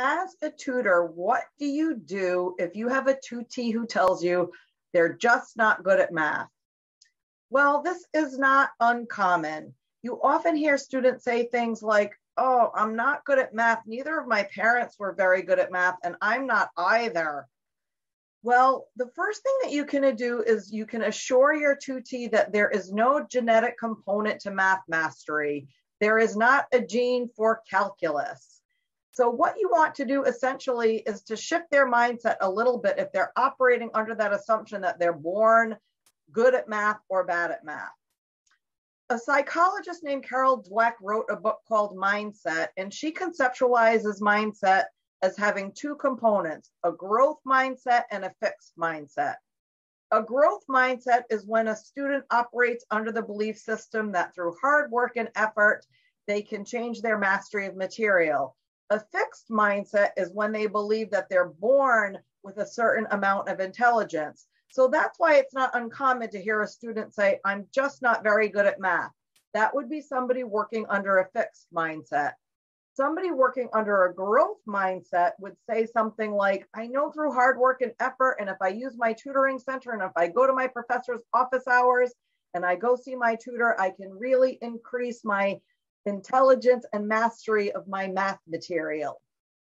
as a tutor, what do you do if you have a tutee who tells you they're just not good at math? Well, this is not uncommon. You often hear students say things like, Oh, I'm not good at math. Neither of my parents were very good at math, and I'm not either. Well, the first thing that you can do is you can assure your tutee that there is no genetic component to math mastery. There is not a gene for calculus. So what you want to do essentially is to shift their mindset a little bit if they're operating under that assumption that they're born good at math or bad at math. A psychologist named Carol Dweck wrote a book called Mindset, and she conceptualizes mindset as having two components, a growth mindset and a fixed mindset. A growth mindset is when a student operates under the belief system that through hard work and effort, they can change their mastery of material. A fixed mindset is when they believe that they're born with a certain amount of intelligence. So that's why it's not uncommon to hear a student say, I'm just not very good at math. That would be somebody working under a fixed mindset. Somebody working under a growth mindset would say something like, I know through hard work and effort, and if I use my tutoring center and if I go to my professor's office hours and I go see my tutor, I can really increase my intelligence and mastery of my math material.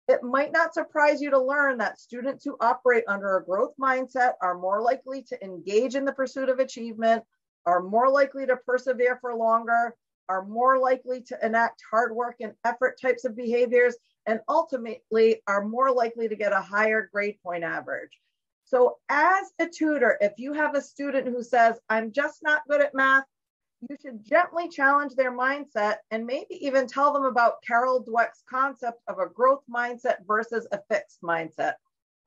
It might not surprise you to learn that students who operate under a growth mindset are more likely to engage in the pursuit of achievement, are more likely to persevere for longer, are more likely to enact hard work and effort types of behaviors, and ultimately are more likely to get a higher grade point average. So, as a tutor, if you have a student who says, I'm just not good at math, you should gently challenge their mindset and maybe even tell them about Carol Dweck's concept of a growth mindset versus a fixed mindset.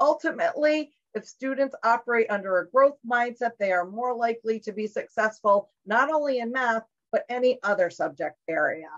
Ultimately, if students operate under a growth mindset, they are more likely to be successful not only in math, but any other subject area.